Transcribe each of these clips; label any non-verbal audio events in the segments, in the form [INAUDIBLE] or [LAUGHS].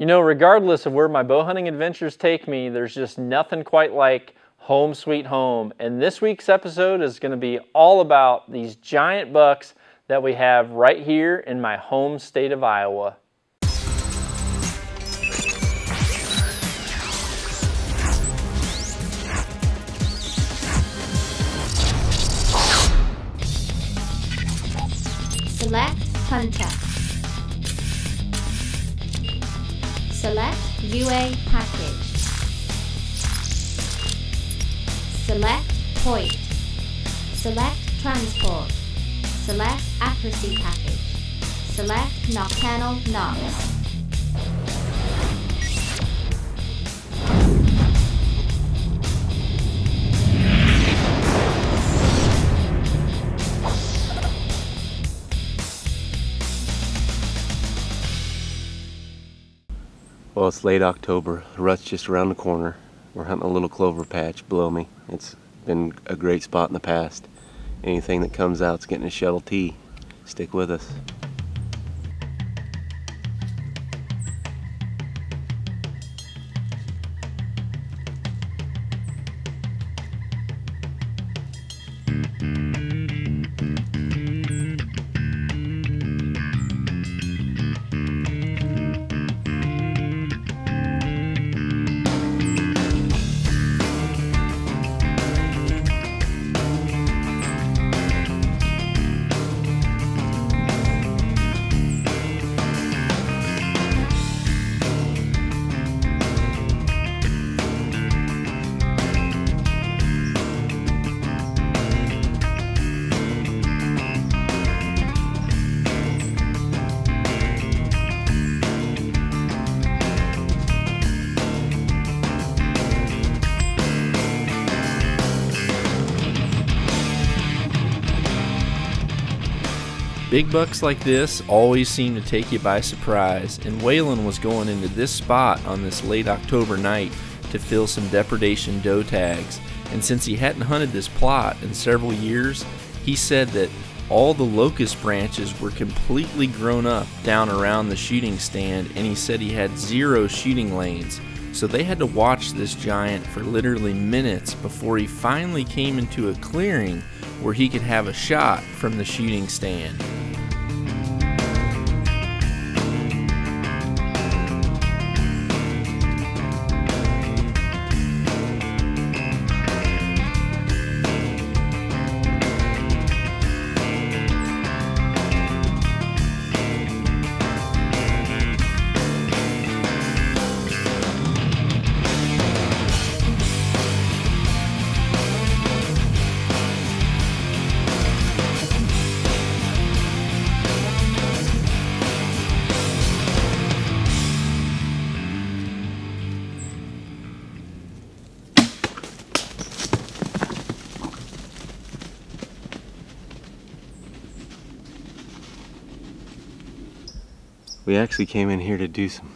You know, regardless of where my bow hunting adventures take me, there's just nothing quite like home sweet home. And this week's episode is going to be all about these giant bucks that we have right here in my home state of Iowa. Select Hunter. Select UA package. Select point. Select transport. Select accuracy package. Select nocturnal nocks. Well, it's late October. Rut's just around the corner. We're hunting a little clover patch below me. It's been a great spot in the past. Anything that comes out, out's getting a shuttle T. Stick with us. Big bucks like this always seem to take you by surprise, and Waylon was going into this spot on this late October night to fill some depredation doe tags. And since he hadn't hunted this plot in several years, he said that all the locust branches were completely grown up down around the shooting stand, and he said he had zero shooting lanes. So they had to watch this giant for literally minutes before he finally came into a clearing where he could have a shot from the shooting stand. We actually came in here to do some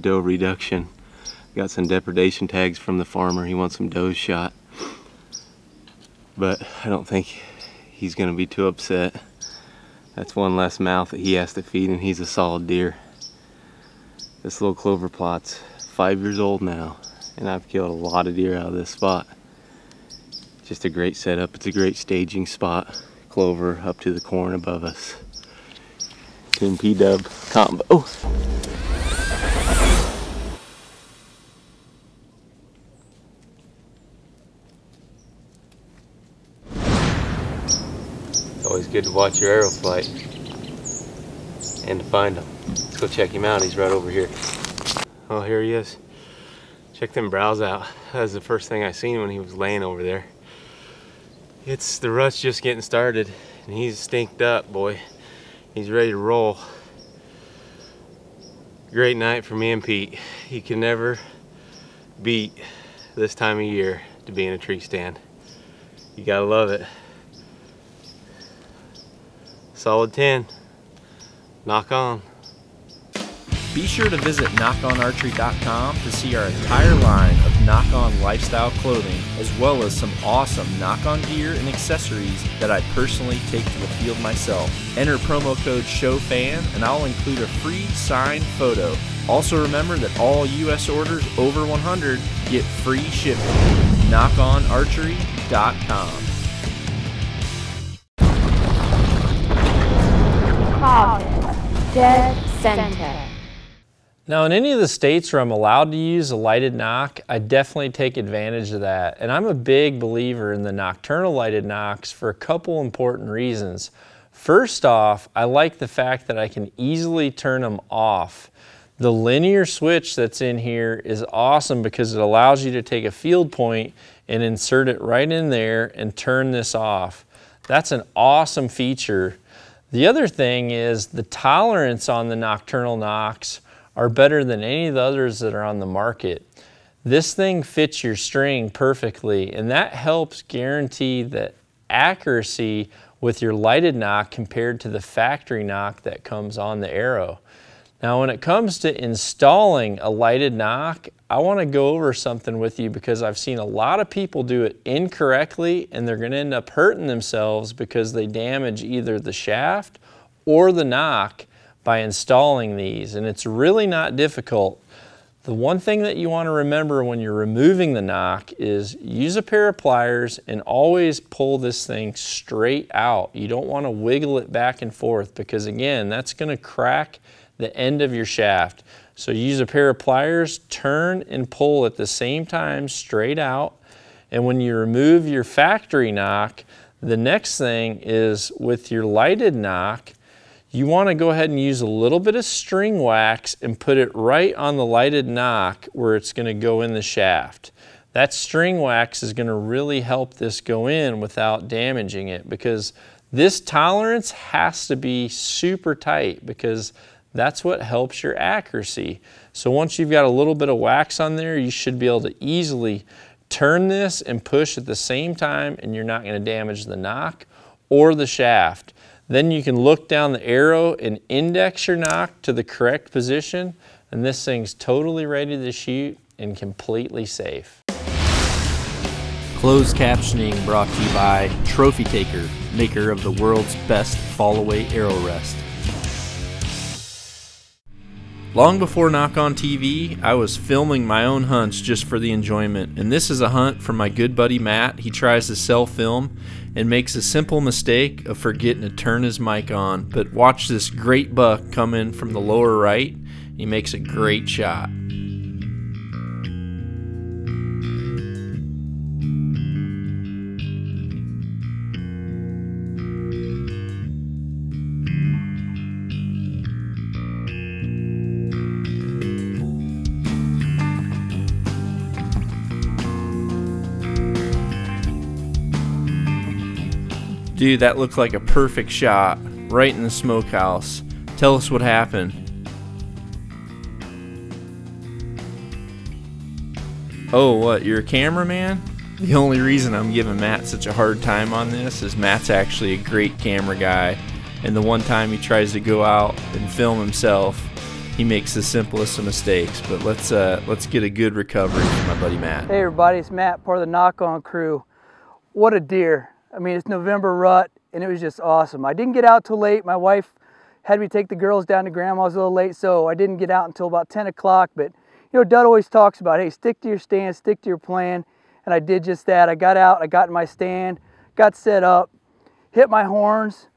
doe reduction. Got some depredation tags from the farmer. He wants some does shot. But I don't think he's gonna be too upset. That's one less mouth that he has to feed and he's a solid deer. This little clover plot's five years old now and I've killed a lot of deer out of this spot. Just a great setup. It's a great staging spot. Clover up to the corn above us. 10 dub combo. Oh. Always good to watch your arrow flight and to find him. Let's go check him out. He's right over here. Oh, here he is. Check them brows out. That was the first thing I seen when he was laying over there. It's the rut's just getting started and he's stinked up, boy. He's ready to roll. Great night for me and Pete. You can never beat this time of year to be in a tree stand. You gotta love it. Solid 10. Nock on. Be sure to visit nockonarchery.com to see our entire line of Nock On lifestyle clothing, as well as some awesome Nock On gear and accessories that I personally take to the field myself. Enter promo code SHOWFAN and I'll include a free signed photo. Also remember that all US orders over 100 get free shipping. nockonarchery.com. Dead center. Now, in any of the states where I'm allowed to use a lighted nock, I definitely take advantage of that. And I'm a big believer in the nocturnal lighted nocks for a couple important reasons. First off, I like the fact that I can easily turn them off. The linear switch that's in here is awesome because it allows you to take a field point and insert it right in there and turn this off. That's an awesome feature. The other thing is the tolerance on the nocturnal nocks are better than any of the others that are on the market. This thing fits your string perfectly and that helps guarantee the accuracy with your lighted nock compared to the factory nock that comes on the arrow. Now when it comes to installing a lighted nock, I want to go over something with you because I've seen a lot of people do it incorrectly and they're going to end up hurting themselves because they damage either the shaft or the nock by installing these and it's really not difficult. The one thing that you want to remember when you're removing the nock is use a pair of pliers and always pull this thing straight out. You don't want to wiggle it back and forth because again, that's going to crack the end of your shaft. So use a pair of pliers, turn and pull at the same time straight out. And when you remove your factory nock, the next thing is with your lighted nock, you want to go ahead and use a little bit of string wax and put it right on the lighted nock where it's going to go in the shaft. That string wax is going to really help this go in without damaging it because this tolerance has to be super tight because that's what helps your accuracy. So once you've got a little bit of wax on there, you should be able to easily turn this and push at the same time and you're not going to damage the nock or the shaft. Then you can look down the arrow and index your nock to the correct position and this thing's totally ready to shoot and completely safe. Closed captioning brought to you by Trophy Taker, maker of the world's best fall away arrow rest. Long before Nock On TV, I was filming my own hunts just for the enjoyment, and this is a hunt from my good buddy Matt. He tries to sell film and makes a simple mistake of forgetting to turn his mic on, but watch this great buck come in from the lower right. He makes a great shot. Dude, that looked like a perfect shot. Right in the smokehouse. Tell us what happened. Oh, what? You're a cameraman? The only reason I'm giving Matt such a hard time on this is Matt's actually a great camera guy. And the one time he tries to go out and film himself, he makes the simplest of mistakes. But let's uh, let's get a good recovery from my buddy Matt. Hey everybody, it's Matt, part of the Nock On crew. What a deer. I mean, it's November rut and it was just awesome. I didn't get out till late. My wife had me take the girls down to grandma's a little late, so I didn't get out until about 10 o'clock. But, you know, Dud always talks about, hey, stick to your stand, stick to your plan. And I did just that. I got out, I got in my stand, got set up, hit my horns,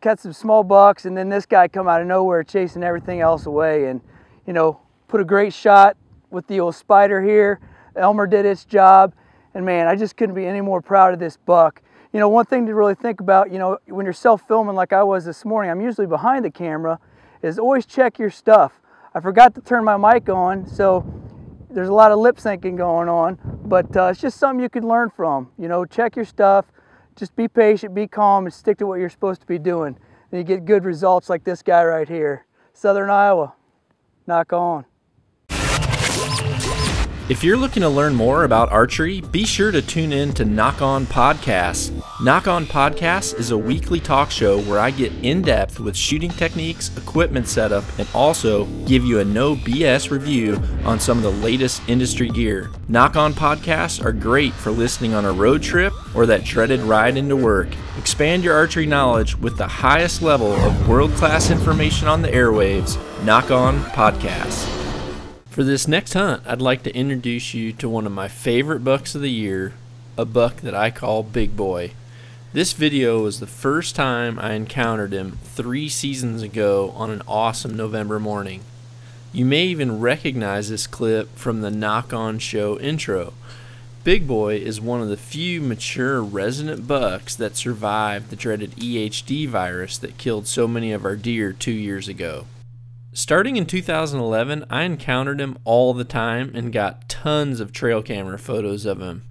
cut some small bucks, and then this guy come out of nowhere chasing everything else away. And, you know, put a great shot with the old spider here. Ulmer did its job. And man, I just couldn't be any more proud of this buck you know, one thing to really think about, you know, when you're self-filming like I was this morning, I'm usually behind the camera, is always check your stuff. I forgot to turn my mic on, so there's a lot of lip syncing going on, but uh, it's just something you can learn from. You know, check your stuff, just be patient, be calm, and stick to what you're supposed to be doing. And you get good results like this guy right here. Southern Iowa, nock on. If you're looking to learn more about archery, be sure to tune in to Nock On Podcasts. Nock On Podcasts is a weekly talk show where I get in depth with shooting techniques, equipment setup, and also give you a no BS review on some of the latest industry gear. Nock On Podcasts are great for listening on a road trip or that dreaded ride into work. Expand your archery knowledge with the highest level of world class information on the airwaves. Nock On Podcast. For this next hunt, I'd like to introduce you to one of my favorite bucks of the year, a buck that I call Big Boy. This video was the first time I encountered him three seasons ago on an awesome November morning. You may even recognize this clip from the Nock On Show intro. Big Boy is one of the few mature resident bucks that survived the dreaded EHD virus that killed so many of our deer two years ago. Starting in 2011, I encountered him all the time and got tons of trail camera photos of him.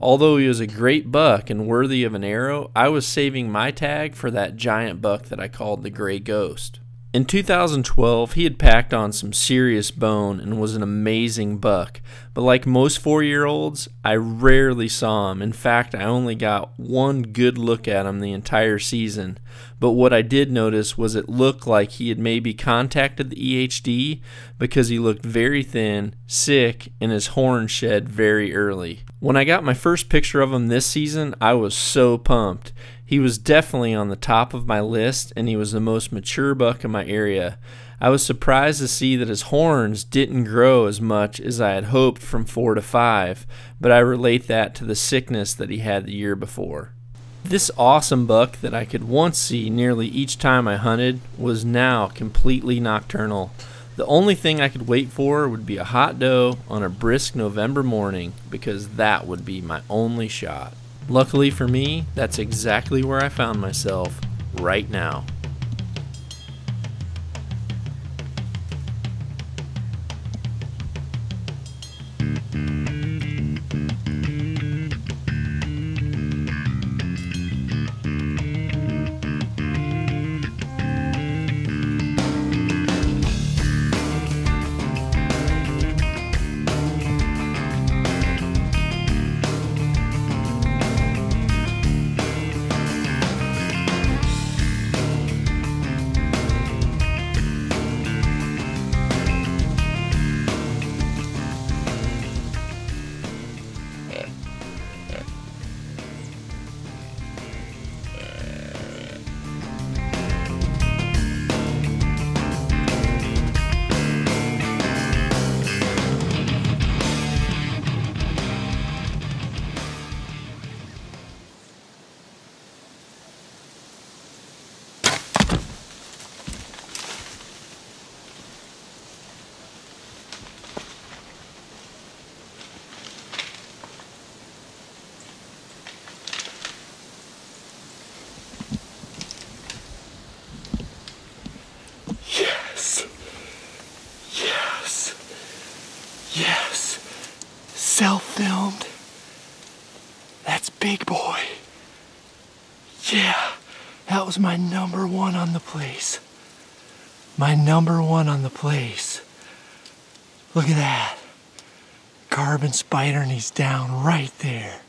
Although he was a great buck and worthy of an arrow, I was saving my tag for that giant buck that I called the Gray Ghost. In 2012, he had packed on some serious bone and was an amazing buck, but like most four year olds, I rarely saw him. In fact, I only got one good look at him the entire season. But what I did notice was it looked like he had maybe contacted the EHD because he looked very thin, sick, and his horn shed very early. When I got my first picture of him this season, I was so pumped. He was definitely on the top of my list, and he was the most mature buck in my area. I was surprised to see that his horns didn't grow as much as I had hoped from four to five, but I relate that to the sickness that he had the year before. This awesome buck that I could once see nearly each time I hunted was now completely nocturnal. The only thing I could wait for would be a hot doe on a brisk November morning because that would be my only shot. Luckily for me, that's exactly where I found myself right now. My number one on the place. My number one on the place. Look at that. Carbon spider and he's down right there.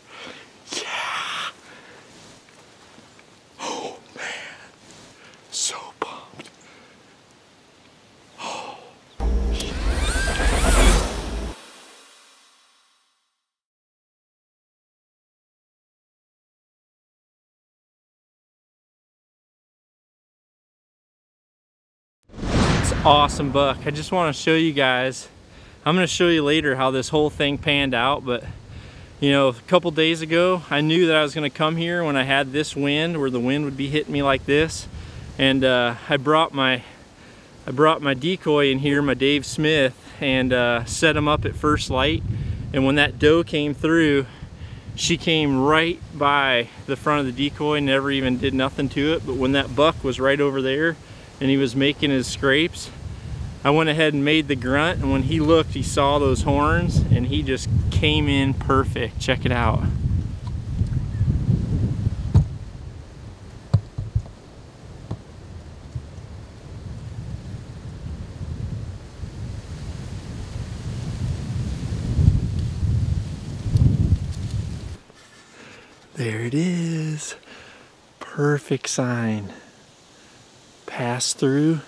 Awesome buck. I just want to show you guys. I'm going to show you later how this whole thing panned out, but you know, a couple days ago, I knew that I was going to come here when I had this wind, where the wind would be hitting me like this, and uh, I brought my I brought my decoy in here, my Dave Smith, and uh, set him up at first light. And when that doe came through, she came right by the front of the decoy, never even did nothing to it. But when that buck was right over there and he was making his scrapes, I went ahead and made the grunt and when he looked he saw those horns and he just came in perfect. Check it out. There it is. Perfect sign. Pass through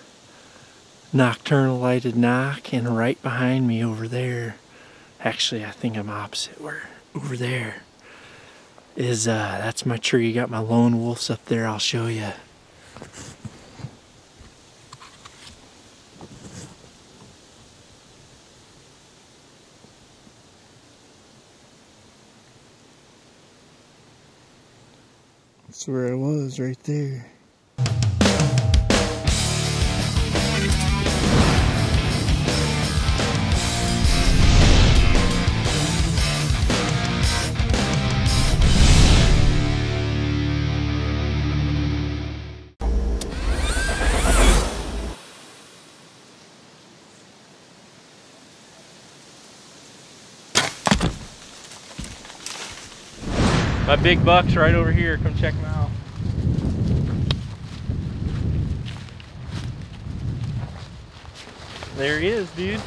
Nocturnal lighted nock and right behind me over there. Actually, I think I'm opposite. Where over there is uh that's my tree. Got my lone wolves up there. I'll show you. That's where I was, right there. My big buck's right over here. Come check them out. There he is, dude.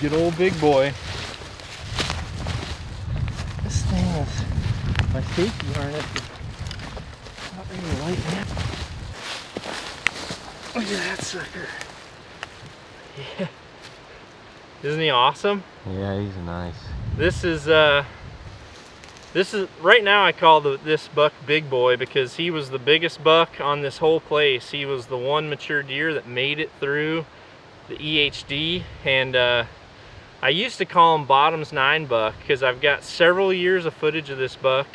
Good old big boy. This thing is my safety harness not ready to lighten up. Look at that sucker. [LAUGHS] Yeah. Isn't he awesome? Yeah, he's nice. This is uh this is right now I call the, this buck Big Boy because he was the biggest buck on this whole place. He was the one mature deer that made it through the EHD and uh, I used to call him Bottoms 9 buck because I've got several years of footage of this buck.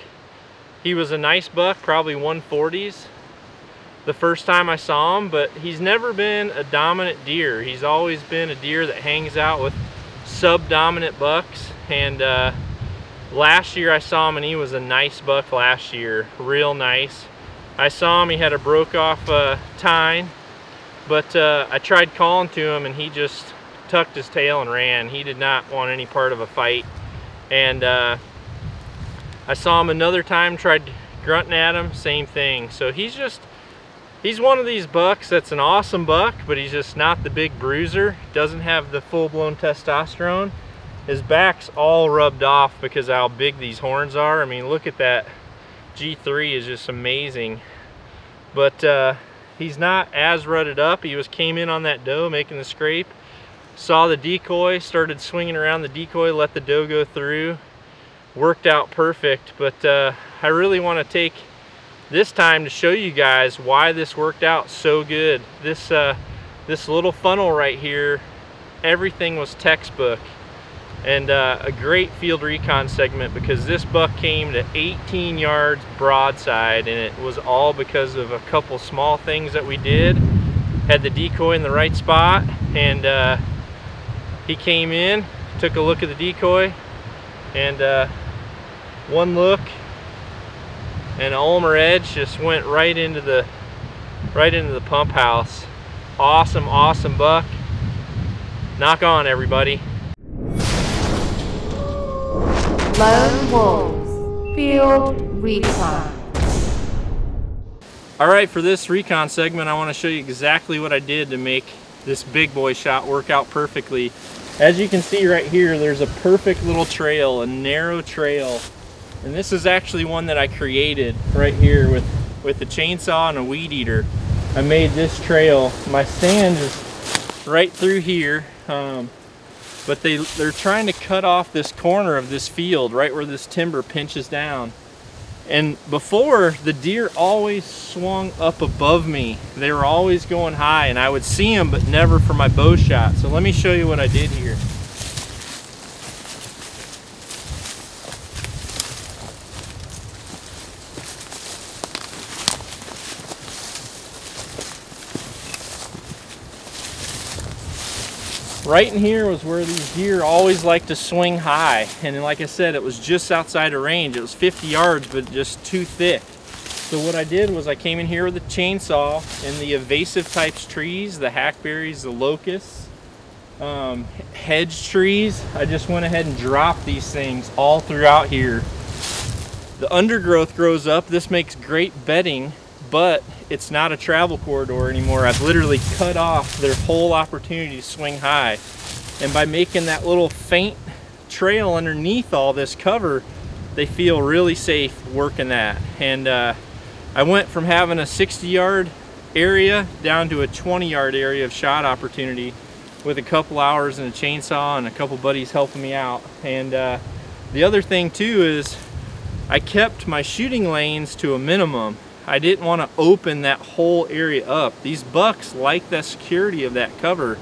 He was a nice buck, probably 140s the first time I saw him, but he's never been a dominant deer. He's always been a deer that hangs out with sub-dominant bucks and uh, last year I saw him and he was a nice buck last year real nice. I saw him he had a broke off uh, tine but uh, I tried calling to him and he just tucked his tail and ran. He did not want any part of a fight. And uh, I saw him another time tried grunting at him same thing. So he's just he's one of these bucks that's an awesome buck but he's just not the big bruiser. Doesn't have the full-blown testosterone his back's all rubbed off because how big these horns are. I mean, look at that. G3 is just amazing. But uh, he's not as rutted up. He was came in on that doe making the scrape. Saw the decoy, started swinging around the decoy, let the doe go through. Worked out perfect. But uh, I really want to take this time to show you guys why this worked out so good. This, uh, this little funnel right here, everything was textbook and uh, a great field recon segment because this buck came to 18 yards broadside and it was all because of a couple small things that we did. Had the decoy in the right spot and uh, he came in took a look at the decoy and uh, one look and Ulmer Edge just went right into the right into the pump house. Awesome awesome buck. Nock on everybody Lone Wolves Field Recon. All right, for this recon segment, I want to show you exactly what I did to make this big boy shot work out perfectly. As you can see right here, there's a perfect little trail, a narrow trail. And this is actually one that I created right here with, with the chainsaw and a weed eater. I made this trail. My stand is right through here. Um, but they, they're trying to cut off this corner of this field right where this timber pinches down. And before, the deer always swung up above me. They were always going high and I would see them, but never for my bow shot. So let me show you what I did here. Right in here was where these deer always like to swing high. And like I said, it was just outside of range. It was 50 yards, but just too thick. So what I did was I came in here with a chainsaw and the invasive types trees, the hackberries, the locusts, um, hedge trees. I just went ahead and dropped these things all throughout here. The undergrowth grows up. This makes great bedding, but it's not a travel corridor anymore. I've literally cut off their whole opportunity to swing high. And by making that little faint trail underneath all this cover, they feel really safe working that. And uh, I went from having a 60 yard area down to a 20 yard area of shot opportunity with a couple hours and a chainsaw and a couple buddies helping me out. And uh, the other thing too is I kept my shooting lanes to a minimum. I didn't want to open that whole area up. These bucks like the security of that cover.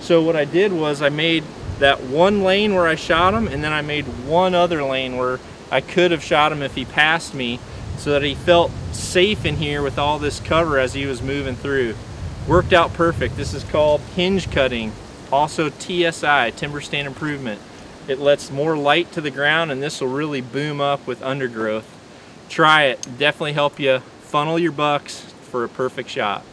So what I did was I made that one lane where I shot him and then I made one other lane where I could have shot him if he passed me so that he felt safe in here with all this cover as he was moving through. Worked out perfect. This is called hinge cutting, also TSI, timber stand improvement. It lets more light to the ground and this will really boom up with undergrowth. Try it, definitely help you funnel your bucks for a perfect shot.